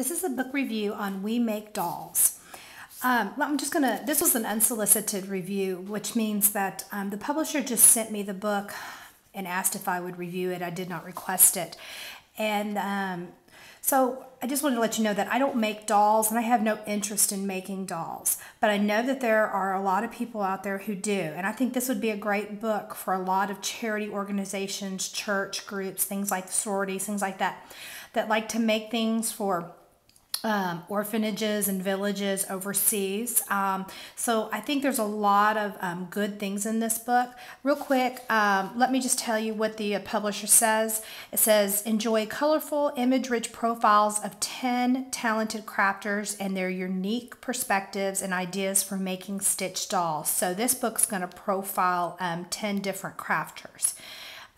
This is a book review on We Make Dolls. Um, I'm just gonna, this was an unsolicited review, which means that um, the publisher just sent me the book and asked if I would review it. I did not request it. And um, so I just wanted to let you know that I don't make dolls and I have no interest in making dolls. But I know that there are a lot of people out there who do. And I think this would be a great book for a lot of charity organizations, church groups, things like sororities, things like that, that like to make things for um, orphanages and villages overseas. Um, so I think there's a lot of um, good things in this book. Real quick, um, let me just tell you what the uh, publisher says. It says, enjoy colorful, image-rich profiles of 10 talented crafters and their unique perspectives and ideas for making stitch dolls. So this book's going to profile um, 10 different crafters.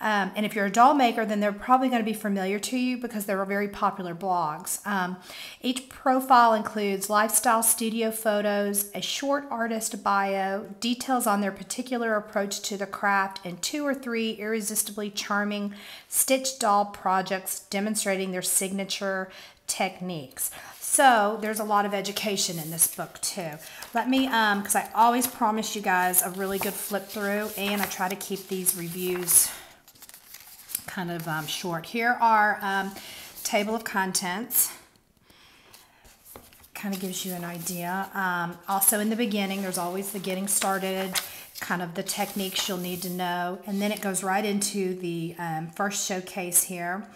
Um, and if you're a doll maker, then they're probably going to be familiar to you because they're very popular blogs. Um, each profile includes lifestyle studio photos, a short artist bio, details on their particular approach to the craft, and two or three irresistibly charming stitch doll projects demonstrating their signature techniques. So there's a lot of education in this book too. Let me, because um, I always promise you guys a really good flip through and I try to keep these reviews kind of um, short. Here are um, table of contents. Kind of gives you an idea. Um, also in the beginning, there's always the getting started, kind of the techniques you'll need to know. And then it goes right into the um, first showcase here.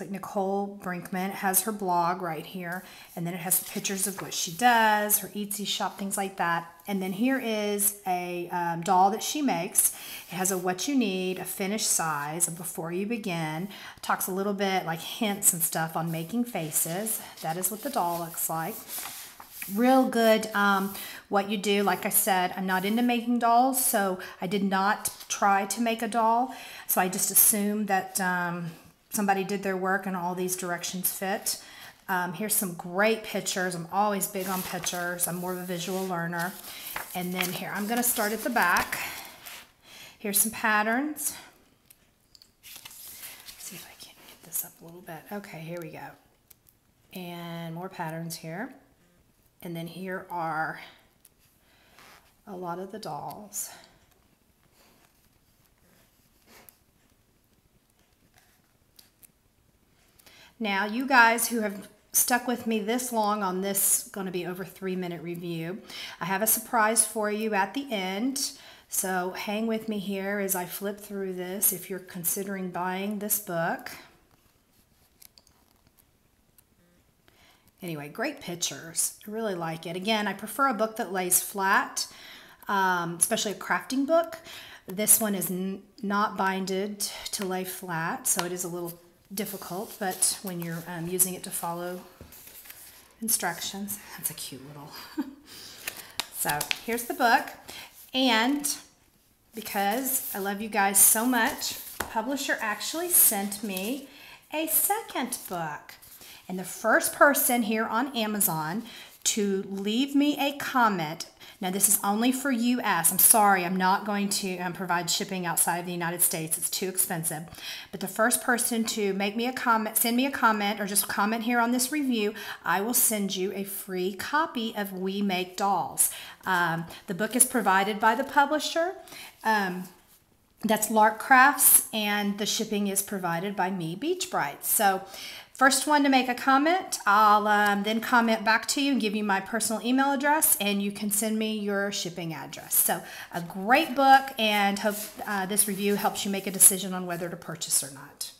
Like Nicole Brinkman has her blog right here. And then it has pictures of what she does, her Etsy shop, things like that. And then here is a um, doll that she makes. It has a what you need, a finished size, a before you begin. Talks a little bit like hints and stuff on making faces. That is what the doll looks like real good um, what you do like I said I'm not into making dolls so I did not try to make a doll so I just assumed that um, somebody did their work and all these directions fit. Um, here's some great pictures. I'm always big on pictures. I'm more of a visual learner. And then here, I'm going to start at the back. Here's some patterns. Let's see if I can get this up a little bit. Okay, here we go. And more patterns here. And then here are a lot of the dolls. Now, you guys who have stuck with me this long on this going to be over three minute review, I have a surprise for you at the end. So hang with me here as I flip through this if you're considering buying this book. Anyway, great pictures. I really like it. Again, I prefer a book that lays flat, um, especially a crafting book. This one is not binded to lay flat, so it is a little difficult, but when you're um, using it to follow instructions, that's a cute little. so here's the book. And because I love you guys so much, publisher actually sent me a second book. And the first person here on Amazon to leave me a comment now, this is only for US. I'm sorry, I'm not going to um, provide shipping outside of the United States. It's too expensive. But the first person to make me a comment, send me a comment, or just comment here on this review, I will send you a free copy of We Make Dolls. Um, the book is provided by the publisher. Um, that's Lark Crafts, and the shipping is provided by me, Beach Bright. So First one to make a comment, I'll um, then comment back to you and give you my personal email address and you can send me your shipping address. So a great book and hope uh, this review helps you make a decision on whether to purchase or not.